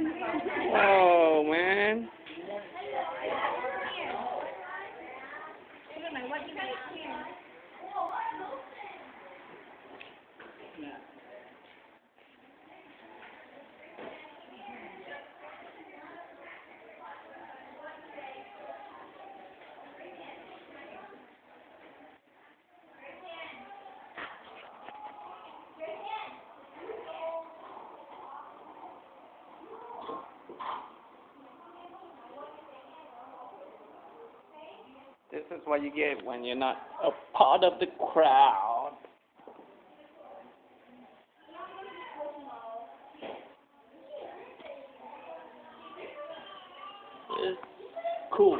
Oh man. This is what you get when you're not a part of the crowd. It's cool.